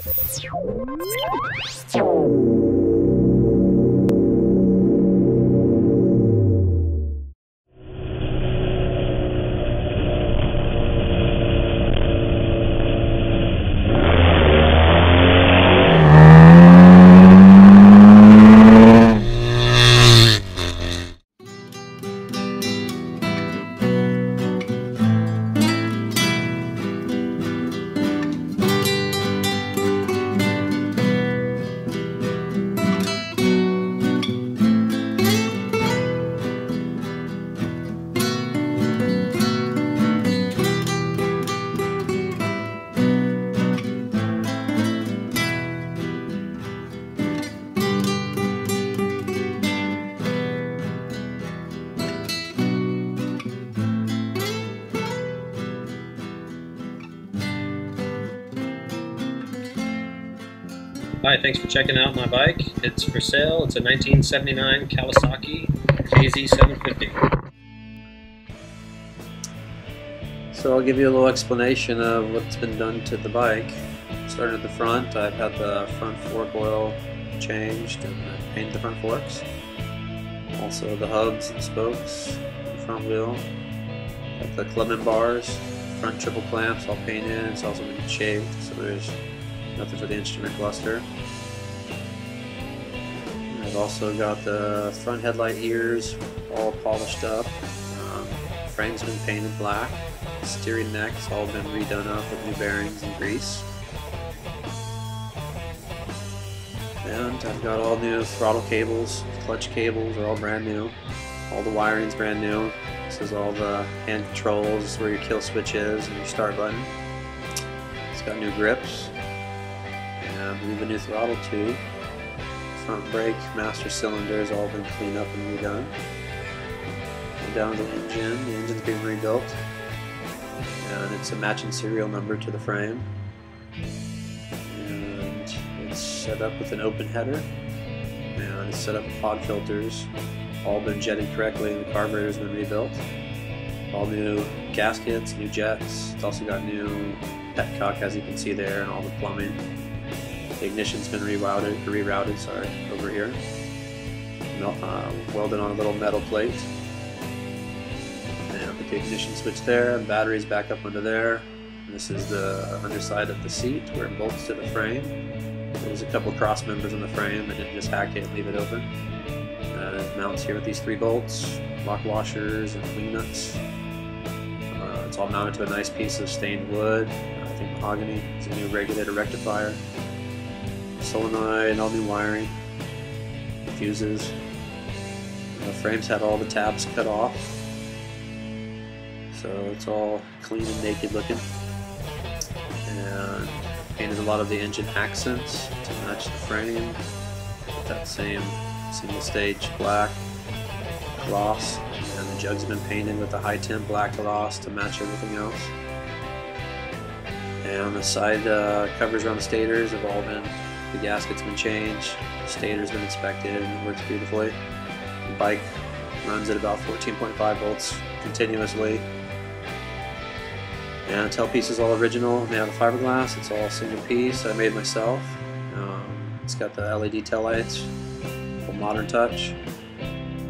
Thank you. Hi, thanks for checking out my bike. It's for sale. It's a 1979 Kawasaki KZ750. So I'll give you a little explanation of what's been done to the bike. Started at the front. I've had the front fork oil changed and painted the front forks. Also the hubs and spokes, the front wheel. The Clubman bars, front triple clamps all painted. It's also been shaved, so there's nothing for the instrument cluster. I've also got the front headlight ears all polished up. Um, frame's been painted black. Steering neck's all been redone up with new bearings and grease. And I've got all new throttle cables, clutch cables are all brand new. All the wiring's brand new. This is all the hand controls, where your kill switch is and your start button. It's got new grips, Uh, we have a new throttle tube. Front brake, master cylinder has all been cleaned up and redone. And down to the engine, the engine's being rebuilt. And it's a matching serial number to the frame. And it's set up with an open header. And it's set up with pod filters. All been jetted correctly and the carburetor's been rebuilt. All new gaskets, new jets. It's also got new petcock as you can see there and all the plumbing. The ignition's been rerouted, rerouted, sorry, over here. Uh, welded on a little metal plate. And put the ignition switch there, and batteries back up under there. And this is the underside of the seat where it bolts to the frame. There's a couple cross members in the frame, and then just hack it and leave it open. And it mounts here with these three bolts, lock washers, and wing nuts. Uh, it's all mounted to a nice piece of stained wood. I think mahogany. It's a new regulator rectifier solenoid all new wiring, fuses. The frames had all the tabs cut off, so it's all clean and naked looking. And painted a lot of the engine accents to match the frame with that same single stage black gloss. And the jugs have been painted with a high temp black gloss to match everything else. And the side uh, covers around the stators have all been the gasket's been changed, the stator's been inspected, and it works beautifully. The bike runs at about 14.5 volts continuously. And the tailpiece is all original, made out of fiberglass. It's all single piece I made myself. Um, it's got the LED tail lights, modern touch.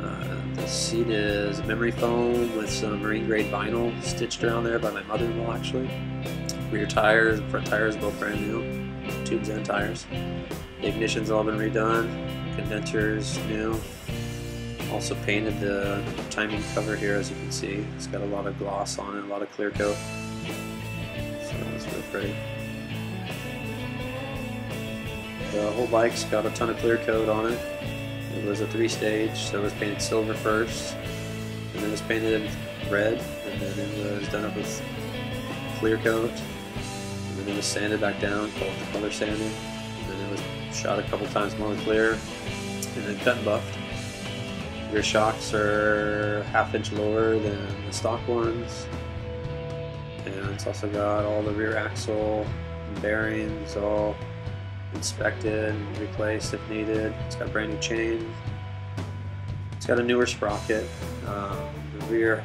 Uh, the seat is memory foam with some marine grade vinyl stitched around there by my mother-in-law actually. Rear tires, front tires both brand new tubes and tires. The ignition's all been redone, condensers new. Also painted the timing cover here as you can see. It's got a lot of gloss on it, a lot of clear coat. So it's real pretty. The whole bike's got a ton of clear coat on it. It was a three stage, so it was painted silver first, and then it was painted red, and then it was done up with clear coat, then it was sanded back down, called the color sanding. And then it was shot a couple times more clear, and then cut and buffed. Rear shocks are half inch lower than the stock ones. And it's also got all the rear axle and bearings all inspected and replaced if needed. It's got a brand new chain. It's got a newer sprocket. Um, the rear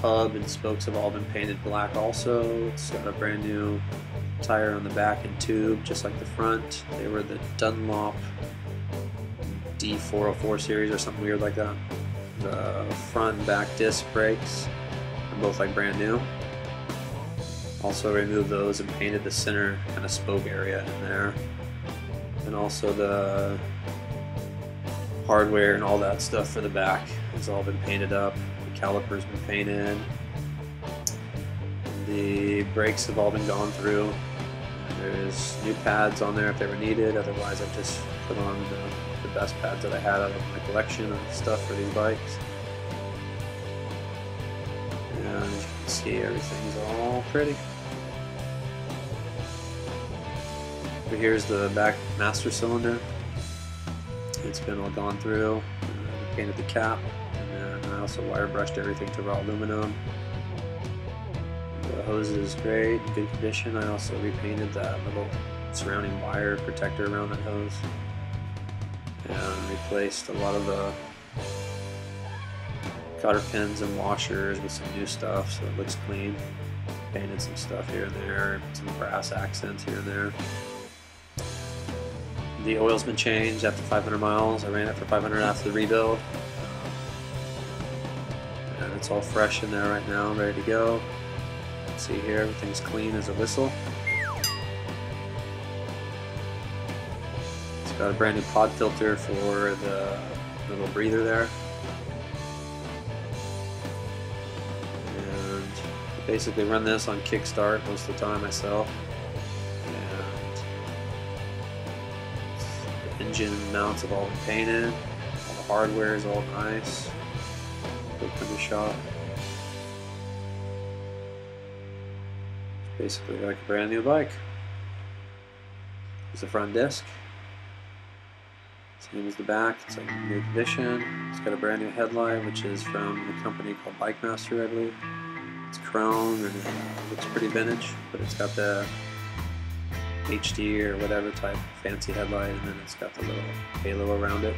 hub and spokes have all been painted black also. It's got a brand new tire on the back and tube, just like the front. They were the Dunlop D404 series or something weird like that. The front and back disc brakes are both like brand new. Also removed those and painted the center kind of spoke area in there. And also the hardware and all that stuff for the back has all been painted up. The caliper's been painted. The brakes have all been gone through. There's new pads on there if they were needed. Otherwise, I've just put on the, the best pads that I had out of my collection of stuff for these bikes. And as you can see, everything's all pretty. Here's the back master cylinder. It's been all gone through. I painted the cap, and then I also wire brushed everything to raw aluminum. The hose is great, good condition. I also repainted that little surrounding wire protector around that hose. And replaced a lot of the cotter pins and washers with some new stuff so it looks clean. Painted some stuff here and there, some brass accents here and there. The oil's been changed after 500 miles. I ran it for 500 after the rebuild. And it's all fresh in there right now, ready to go. See here, everything's clean as a whistle. It's got a brand new pod filter for the little breather there. And basically run this on kickstart most of the time myself. And the engine mounts have all been painted. All the hardware is all nice. Go to the shop. Basically like a brand new bike. There's the front disc. Same as the back, it's like new condition. It's got a brand new headlight, which is from a company called Bike Master, I believe. It's chrome and it looks pretty vintage, but it's got the HD or whatever type fancy headlight, and then it's got the little halo around it.